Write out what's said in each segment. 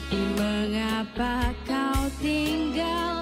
Tapi mengapa kau tinggal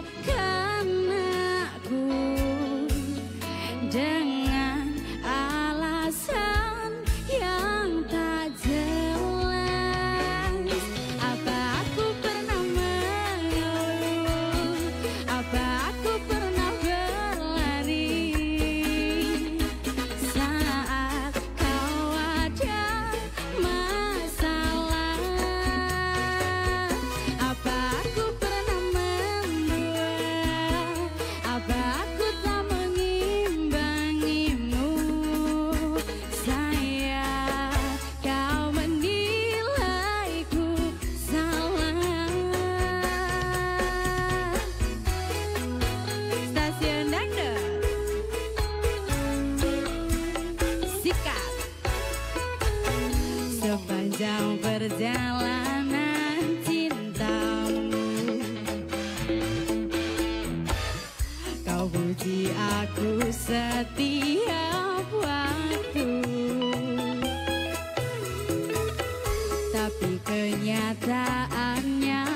sepanjang perjalanan cintamu. Kau puji aku setiap waktu. Tapi kenyataannya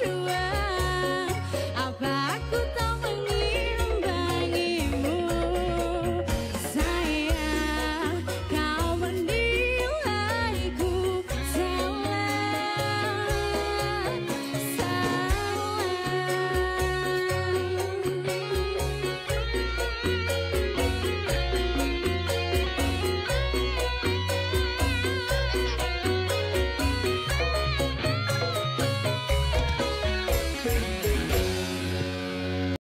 to end.